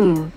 two,